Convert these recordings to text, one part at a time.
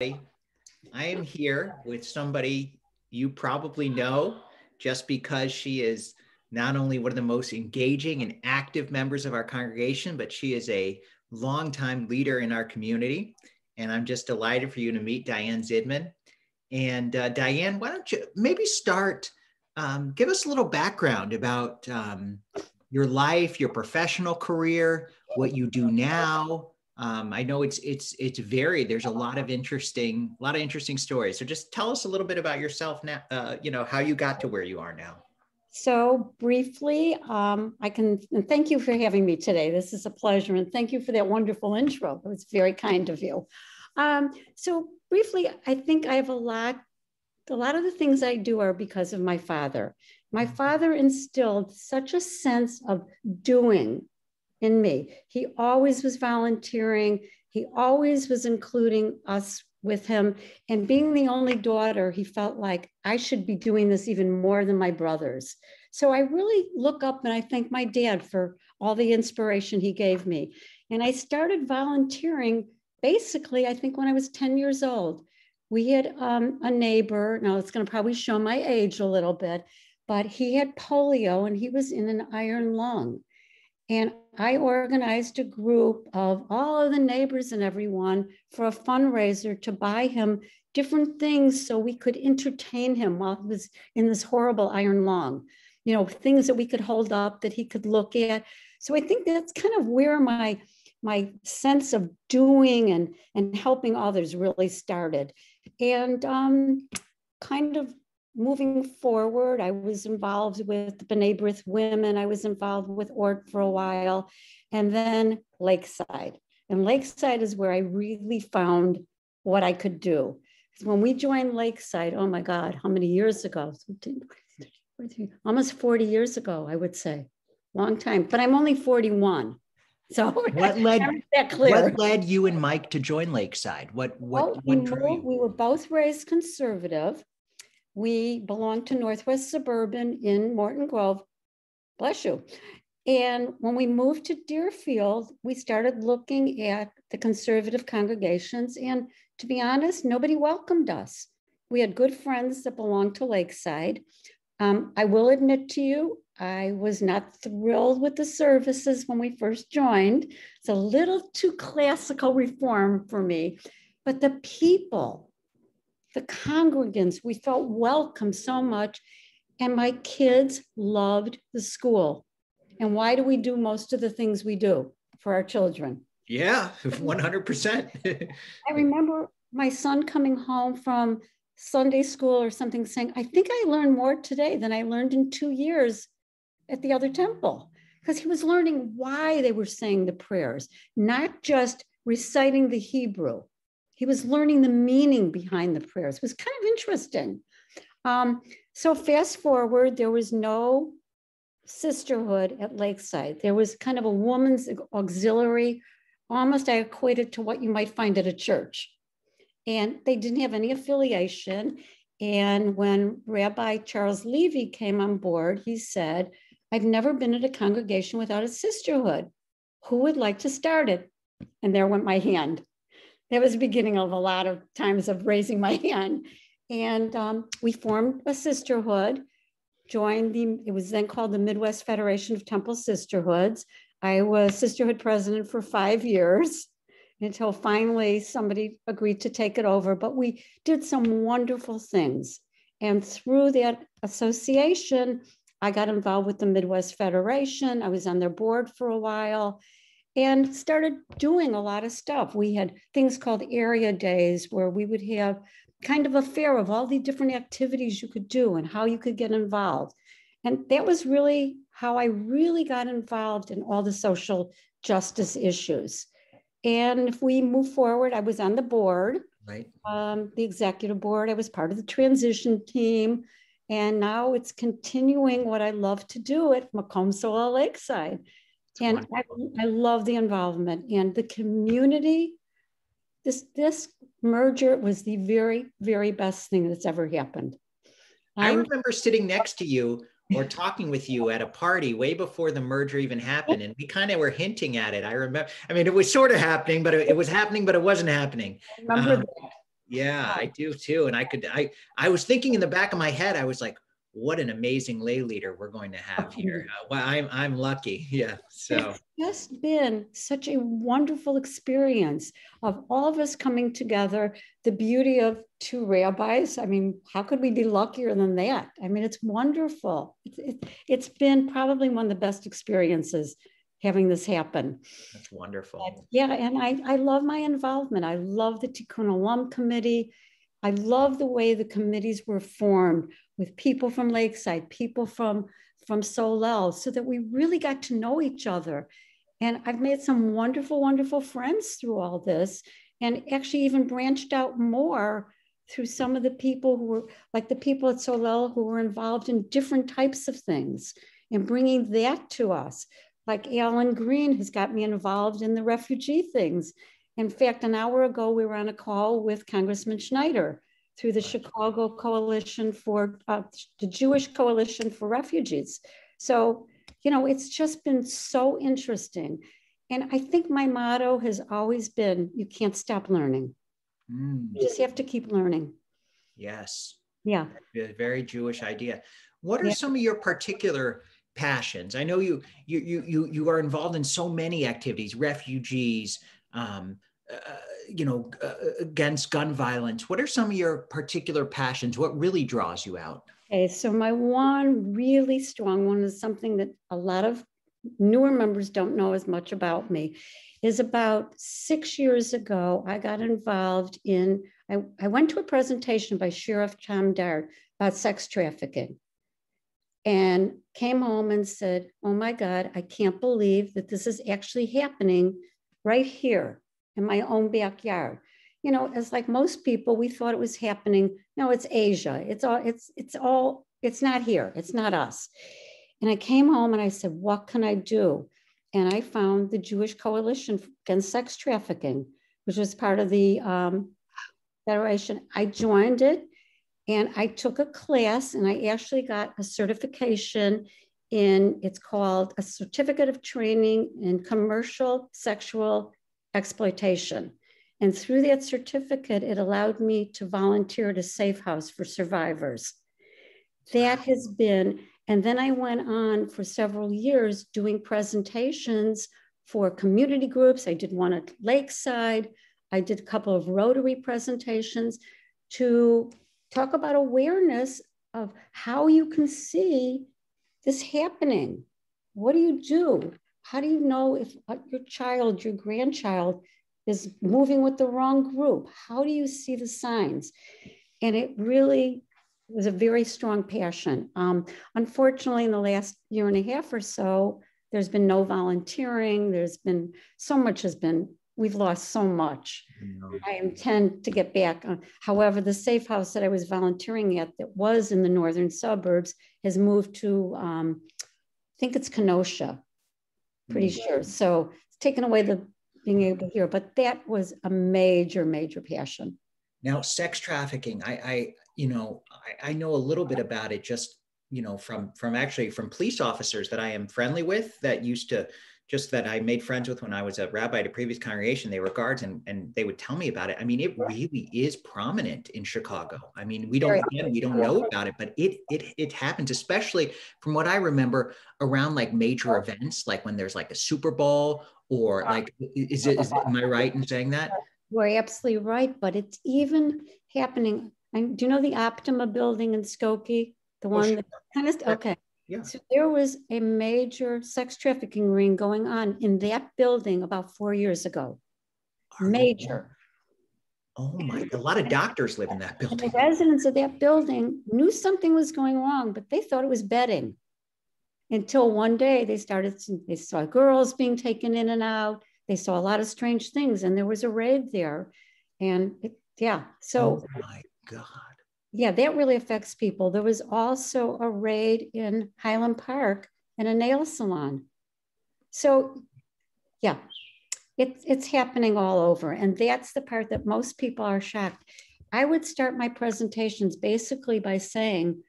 I am here with somebody you probably know just because she is not only one of the most engaging and active members of our congregation, but she is a longtime leader in our community. And I'm just delighted for you to meet Diane Zidman. And uh, Diane, why don't you maybe start, um, give us a little background about um, your life, your professional career, what you do now, um, I know it's it's it's varied. There's a lot of interesting, a lot of interesting stories. So just tell us a little bit about yourself now. Uh, you know how you got to where you are now. So briefly, um, I can thank you for having me today. This is a pleasure, and thank you for that wonderful intro. It was very kind of you. Um, so briefly, I think I have a lot. A lot of the things I do are because of my father. My mm-hmm. father instilled such a sense of doing in me. He always was volunteering. He always was including us with him. And being the only daughter, he felt like I should be doing this even more than my brothers. So I really look up and I thank my dad for all the inspiration he gave me. And I started volunteering basically, I think when I was 10 years old. We had um, a neighbor, now it's going to probably show my age a little bit, but he had polio and he was in an iron lung. And I organized a group of all of the neighbors and everyone for a fundraiser to buy him different things so we could entertain him while he was in this horrible iron lung. You know, things that we could hold up that he could look at. So I think that's kind of where my my sense of doing and and helping others really started. And um, kind of moving forward, I was involved with B'nai B'rith Women. I was involved with ORT for a while, and then Lakeside. And Lakeside is where I really found what I could do. When we joined Lakeside, oh my God, how many years ago? Almost 40 years ago, I would say. Long time, but I'm only 41. So what led what led you and Mike to join Lakeside? What what, well, what drew you? We were both raised conservative we belonged to Northwest Suburban in Morton Grove. Bless you. And when we moved to Deerfield, we started looking at the conservative congregations. And to be honest, nobody welcomed us. We had good friends that belonged to Lakeside. Um, I will admit to you, I was not thrilled with the services when we first joined. It's a little too classical reform for me, but the people, the congregants, we felt welcome so much. And my kids loved the school. And why do we do most of the things we do for our children? Yeah, 100%. I remember my son coming home from Sunday school or something saying, I think I learned more today than I learned in two years at the other temple. Because he was learning why they were saying the prayers, not just reciting the Hebrew. He was learning the meaning behind the prayers. It was kind of interesting. Um, so fast forward, there was no sisterhood at Lakeside. There was kind of a woman's auxiliary, almost I equated to what you might find at a church. And they didn't have any affiliation. And when Rabbi Charles Levy came on board, he said, I've never been at a congregation without a sisterhood. Who would like to start it? And there went my hand that was the beginning of a lot of times of raising my hand. And um, we formed a sisterhood, joined the, it was then called the Midwest Federation of Temple Sisterhoods. I was sisterhood president for five years until finally somebody agreed to take it over. But we did some wonderful things. And through that association, I got involved with the Midwest Federation. I was on their board for a while and started doing a lot of stuff. We had things called area days where we would have kind of a fair of all the different activities you could do and how you could get involved. And that was really how I really got involved in all the social justice issues. And if we move forward, I was on the board, right. um, the executive board. I was part of the transition team. And now it's continuing what I love to do at Makom Solel Lakeside and I, I, love the involvement and the community. This this merger was the very very best thing that's ever happened. i remember sitting next to you or talking with you at a party way before the merger even happened, and we kind of were hinting at it. I remember. I mean, it was sort of happening, but it, it was happening, but it wasn't happening. I remember um, that. Yeah, I do too. And I could, I, I was thinking in the back of my head, I was like, what an amazing lay leader we're going to have here. Uh, well, I'm, I'm lucky. Yeah. So it's just been such a wonderful experience of all of us coming together. The beauty of two rabbis. I mean, how could we be luckier than that? I mean, it's wonderful. It's, it, it's been probably one of the best experiences having this happen. That's wonderful. Yeah, and I, I love my involvement. I love the Tikkun Olam Committee. I love the way the committees were formed with people from Lakeside, people from, from Solel, so that we really got to know each other. And I've made some wonderful, wonderful friends through all this, and actually even branched out more through some of the people who were like the people at Solel who were involved in different types of things and bringing that to us like Alan Green has got me involved in the refugee things. In fact, an hour ago, we were on a call with Congressman Schneider through the Chicago Coalition for uh, the Jewish Coalition for Refugees. So, you know, it's just been so interesting. And I think my motto has always been you can't stop learning. Mm. You just have to keep learning. Yes. Yeah. A very Jewish idea. What are yeah. some of your particular passions? I know you you you you you are involved in so many activities, refugees, um, you know, uh, against gun violence. What are some of your particular passions? What really draws you out? Okay, so my one really strong one is something that a lot of newer members don't know as much about me. Is about six years ago, I got involved in. I, I went to a presentation by Sheriff Tom Dart about sex trafficking and came home and said, Oh my God, I can't believe that this is actually happening right here in my own backyard. You know, as like most people, we thought it was happening. No, it's Asia. It's all, it's, it's all, it's not here. It's not us. And I came home and I said, What can I do? And I found the Jewish Coalition Against Sex Trafficking, which was part of the um, Federation. I joined it and I took a class and I actually got a certification in, it's called a certificate of training in commercial sexual exploitation. And through that certificate, it allowed me to volunteer at a safe house for survivors. That has been, and then I went on for several years doing presentations for community groups. I did one at Lakeside. I did a couple of Rotary presentations to talk about awareness of how you can see this happening. What do you do? How do you know if uh, your child, your grandchild is moving with the wrong group? How do you see the signs? And it really was a very strong passion. Um, unfortunately, in the last year and a half or so, there's been no volunteering. There's been so much has been we've lost so much. I intend to get back. However, the safe house that I was volunteering at that was in the northern suburbs has moved to, um, I think it's Kenosha, pretty mm-hmm. sure. So it's taken away the being able to hear, but that was a major, major passion. Now, sex trafficking, I, I you know, I, I know a little bit about it just, you know, from from actually from police officers that I am friendly with that used to just that I made friends with when I was a rabbi at a previous congregation. They were guards and, and they would tell me about it. I mean, it really is prominent in Chicago. I mean, we don't again, we don't know about it, but it it it happens, especially from what I remember around like major events, like when there's like a Super Bowl or like is it is, am I right in saying that? You're absolutely right, but it's even happening. And do you know the Optima building in Skokie? The oh, one oh, sure. that kind of okay. Yeah. So there was a major sex trafficking ring going on in that building about four years ago. Major. Oh my, a lot of doctors live in that building. And the residents of that building knew something was going wrong, but they thought it was bedding. Until one day they started, they saw girls being taken in and out. They saw a lot of strange things, and there was a raid there. And it, yeah, so. Oh my God yeah, that really affects people. There was also a raid in Highland Park in a nail salon. So, yeah, it's it's happening all over, and that's the part that most people are shocked. I would start my presentations basically by saying,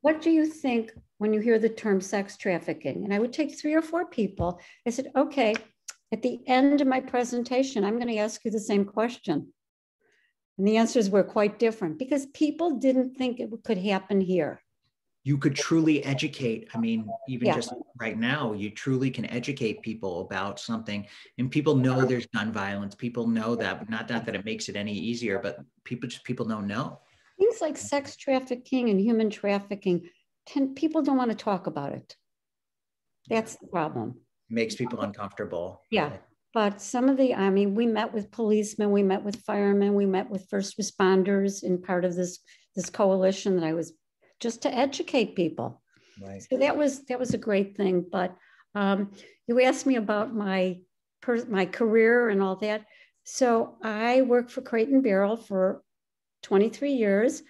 "What do you think when you hear the term sex trafficking?" And I would take three or four people. I said, "Okay." At the end of my presentation, I'm going to ask you the same question. And the answers were quite different because people didn't think it could happen here. You could truly educate. I mean, even Yeah. just right now, you truly can educate people about something. And people know uh-huh. there's gun violence. People know that, but not, not that it makes it any easier, but people just people don't know. Things like sex trafficking and human trafficking, tend, people don't want to talk about it. That's the problem. makes people uncomfortable. Yeah. But some of the, I mean, we met with policemen, we met with firemen, we met with first responders in part of this this coalition that I was just to educate people. Right. So that was that was a great thing. But um, you asked me about my per, my career and all that. So I worked for Crate and Barrel for 23 years.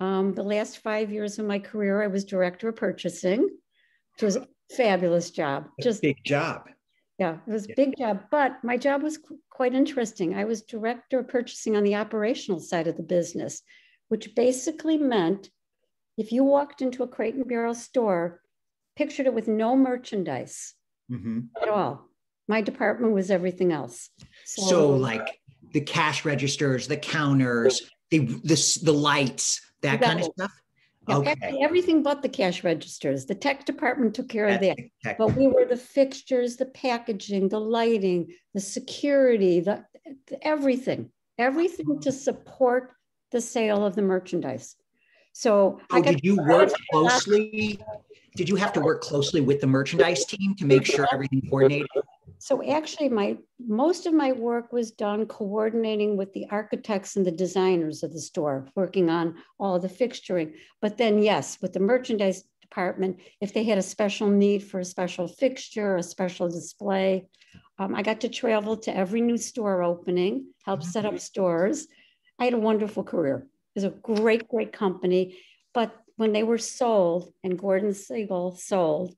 Um, the last five years of my career, I was director of purchasing, which was a fabulous job. Just big job. Yeah, it was a Yeah. big job, but my job was qu- quite interesting. I was director of purchasing on the operational side of the business, which basically meant if you walked into a Crate and Barrel store, pictured it with no merchandise hmm at all. My department was everything else. So like the cash registers, the counters, the the, the lights, that kind of stuff. Yeah, okay. actually everything but the cash registers. The tech department took care of that. But we were the fixtures, the packaging, the lighting, the security, the, the everything, everything to support the sale of the merchandise. So I did you work closely? Did you have to work closely with the merchandise team to make sure everything coordinated? So actually my most of my work was done coordinating with the architects and the designers of the store, working on all the fixturing. But then yes, with the merchandise department, if they had a special need for a special fixture, a special display, um, I got to travel to every new store opening, help set up stores. I had a wonderful career. It was a great, great company. But when they were sold and Gordon Segal sold,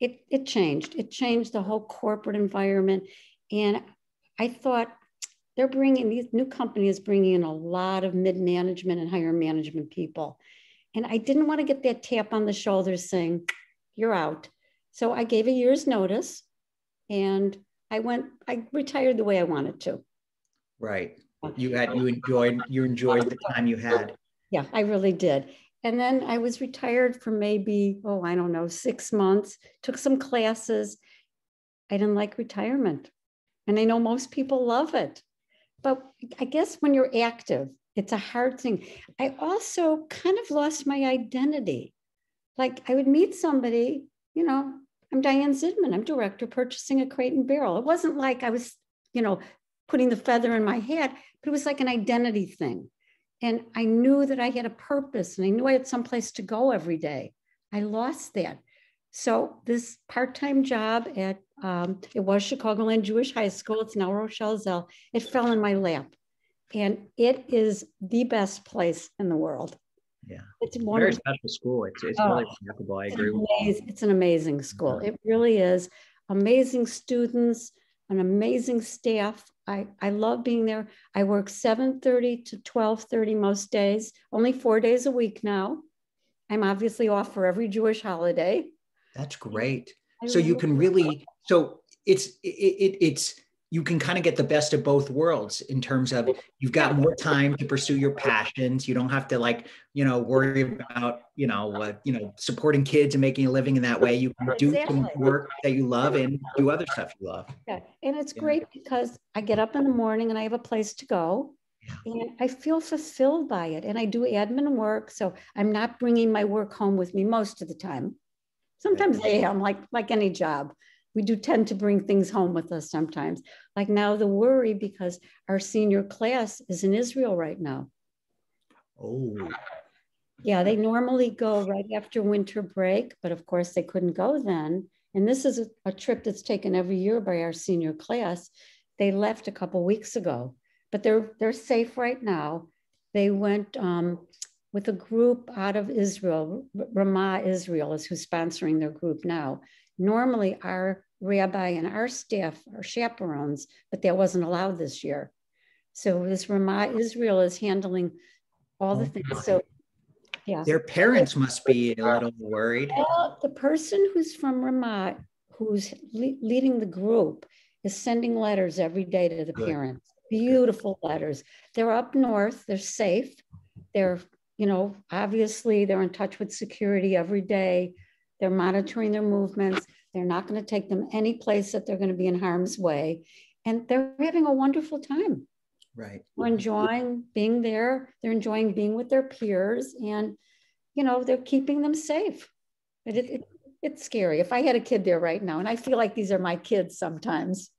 it, it changed. It changed the whole corporate environment. And I thought they're bringing, these new company is bringing in a lot of mid management and higher management people. And I didn't want to get that tap on the shoulder saying, you're out. So I gave a year's notice and I went, I retired the way I wanted to. Right. You had you enjoyed you enjoyed the time you had. Yeah, I really did. And then I was retired for maybe, oh, I don't know, six months, took some classes. I didn't like retirement. And I know most people love it. But I guess when you're active, it's a hard thing. I also kind of lost my identity. Like I would meet somebody, you know, I'm Diane Zidman, I'm director purchasing at Crate and Barrel. It wasn't like I was, you know, putting the feather in my hat, but it was like an identity thing. And I knew that I had a purpose and I knew I had someplace to go every day. I lost that. So this part-time job at um, it was Chicagoland Jewish High School. It's now Rochelle Zell. It fell in my lap, and it is the best place in the world. Yeah. It's Very special school. It's it's Oh. really remarkable. I agree an, with amazing, it's an amazing school. It really is. Amazing students, an amazing staff. I, I love being there. I work 7:30 to 12:30 most days, only four days a week now. I'm obviously off for every Jewish holiday. That's great. I So you can really so it's it, it it's you can kind of get the best of both worlds in terms of you've got more time to pursue your passions. You don't have to like you know worry about you know uh, you know supporting kids and making a living in that way. You can do some work that you love and do other stuff you love. Yeah, and it's Yeah. great because I get up in the morning and I have a place to go. Yeah. And I feel fulfilled by it. And I do admin work. So I'm not bringing my work home with me most of the time. Sometimes I am, like, like any job. We do tend to bring things home with us sometimes. Like now, the worry because our senior class is in Israel right now. Oh, Yeah, they normally go right after winter break, but of course they couldn't go then. And this is a, a trip that's taken every year by our senior class. They left a couple weeks ago, but they're they're safe right now. They went um, with a group out of Israel. Ramah Israel is who's sponsoring their group now. Normally, our rabbi and our staff are chaperones, but that wasn't allowed this year. So this Ramah Israel is handling all the things. So mm-hmm. yeah. their parents must be a little worried. Well, the person who's from Ramah, who's le- leading the group, is sending letters every day to the Good. parents. beautiful letters. They're up north, they're safe. They're, you know, obviously they're in touch with security every day. They're monitoring their movements. They're not going to take them any place that they're going to be in harm's way. And they're having a wonderful time. Right. We're enjoying being there. They're enjoying being with their peers and, you know, they're keeping them safe. But it, it, it's scary. If I had a kid there right now, and I feel like these are my kids sometimes.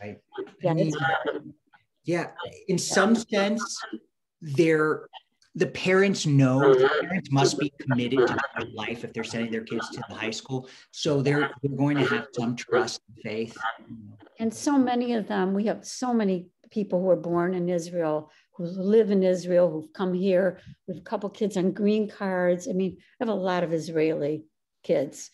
Right. Yeah. yeah. In some sense, they're the parents know mm-hmm. the parents must be committed to their life if they're sending their kids to the high school. So they're they're going to have some trust and faith. And so many of them, we have so many people who are born in Israel, who live in Israel, who've come here. We have a couple kids on green cards. I mean, I have a lot of Israeli kids.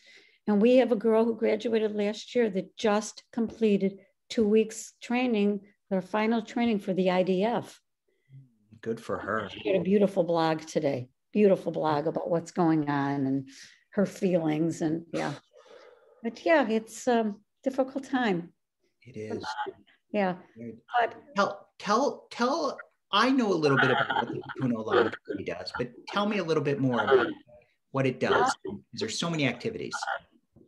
And we have a girl who graduated last year that just completed two weeks training, their final training for the IDF. Good for her. She had a beautiful blog today, beautiful blog about what's going on and her feelings. And yeah, but yeah, it's a difficult time. It is. Yeah. But tell, tell, tell, I know a little bit about what the Olam Committee does, but tell me a little bit more about what it does. There's so many activities.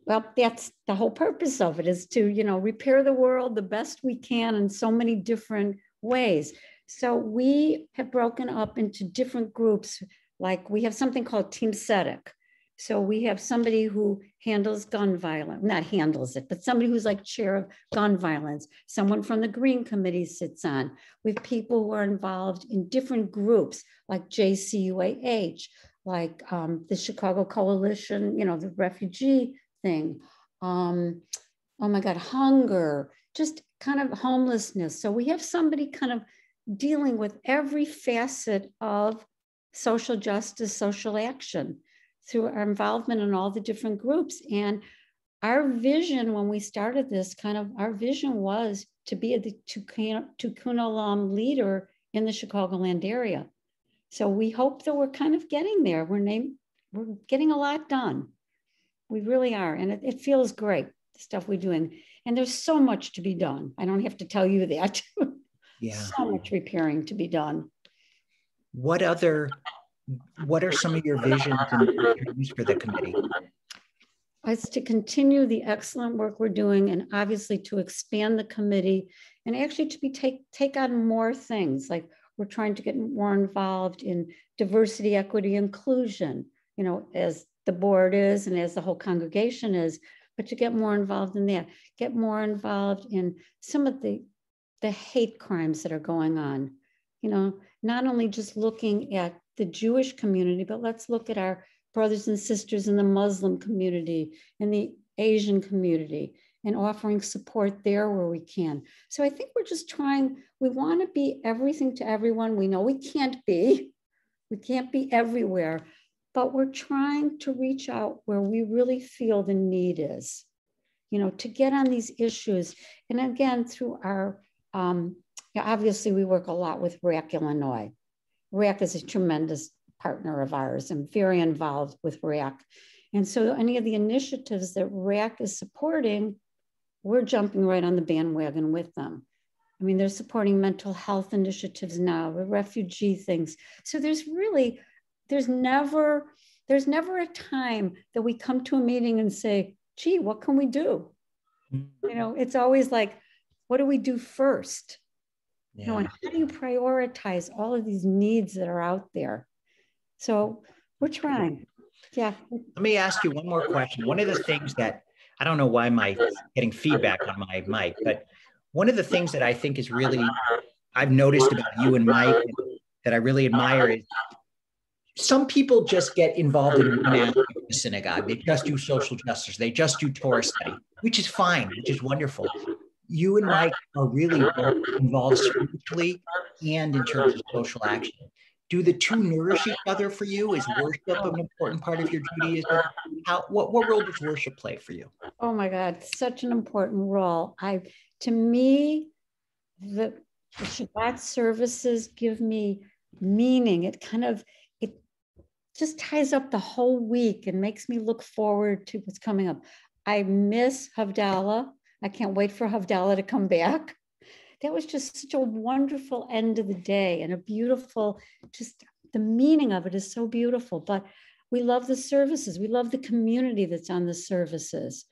Well, that's the whole purpose of it is to, you know, repair the world the best we can in so many different ways. So we have broken up into different groups. Like we have something called Team Tzedek. So we have somebody who handles gun violence, not handles it, but somebody who's like chair of gun violence. Someone from the Green Committee sits on. We have people who are involved in different groups like JCUAH, like um, the Chicago Coalition, you know, the refugee thing. Um, oh my God, hunger, just kind of homelessness. So we have somebody kind of dealing with every facet of social justice, social action through our involvement in all the different groups. And our vision when we started this kind of our vision was to be the Tikkun Olam leader in the Chicagoland area. So we hope that we're kind of getting there. We're named, we're getting a lot done. We really are. And it, it feels great, the stuff we're doing. And there's so much to be done. I don't have to tell you that. Yeah. so much repairing to be done. What other what are some of your visions and dreams for the committee? It's to continue the excellent work we're doing and obviously to expand the committee and actually to be take take on more things like we're trying to get more involved in diversity, equity, inclusion, you know, as the board is and as the whole congregation is, but to get more involved in that, get more involved in some of the, the hate crimes that are going on. You know, not only just looking at the Jewish community, but let's look at our brothers and sisters in the Muslim community and the Asian community and offering support there where we can. So I think we're just trying, we want to be everything to everyone. We know we can't be, we can't be everywhere, but we're trying to reach out where we really feel the need is, you know, to get on these issues. And again, through our, um, yeah, obviously we work a lot with RAC Illinois. RAC is a tremendous partner of ours and very involved with RAC. And so any of the initiatives that RAC is supporting, we're jumping right on the bandwagon with them. I mean, they're supporting mental health initiatives now, refugee things. So there's really, there's never, there's never a time that we come to a meeting and say, gee, what can we do? You know, it's always like, what do we do first? Yeah. You know, and how do you prioritize all of these needs that are out there? So we're trying. Yeah. Let me ask you one more question. One of the things that I don't know why my getting feedback on my mic, but one of the things that I think is really I've noticed about you and Mike that I really admire is some people just get involved in one aspect of the synagogue. They just do social justice. They just do Torah study, which is fine, which is wonderful. You and Mike are really involved spiritually and in terms of social action do the two nourish each other for you? Is worship an important part of your Judaism? How what what role does worship play for you? Oh my God, such an important role. I to me, the, the Shabbat services give me meaning. It kind of it just ties up the whole week and makes me look forward to what's coming up. I miss Havdalah. I can't wait for Havdalah to come back that was just such a wonderful end of the day and a beautiful, just the meaning of it is so beautiful. But we love the services. We love the community that's on the services.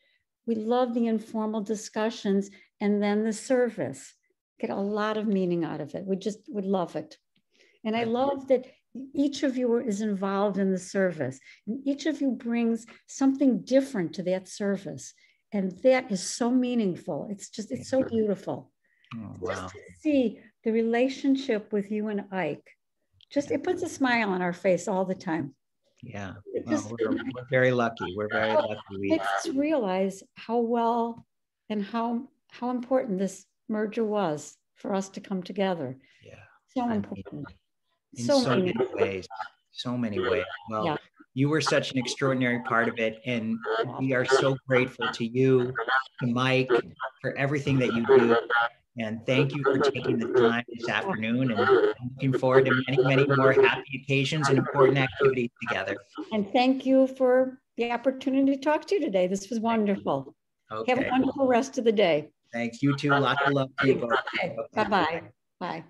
We love the informal discussions and then the service. Get a lot of meaning out of it. We just would love it. And I love that each of you is involved in the service and each of you brings something different to that service. And that is so meaningful. It's just, it's so beautiful. Oh, wow. Just to see the relationship with you and Ike, just it puts a smile on our face all the time. Yeah, well, we're, we're, very lucky. We're very oh, lucky. We just realize how well and how how important this merger was for us to come together. Yeah, so I important. Mean, in so, so many, many ways. So many ways. Well, yeah. You were such an extraordinary part of it, and we are so grateful to you, to Mike, for everything that you do. And thank you for taking the time this afternoon and looking forward to many, many more happy occasions and important activities together. And thank you for the opportunity to talk to you today. This was wonderful. Okay. Have a wonderful rest of the day. Thanks. You too. Lots of love to you. Bye-bye. Bye.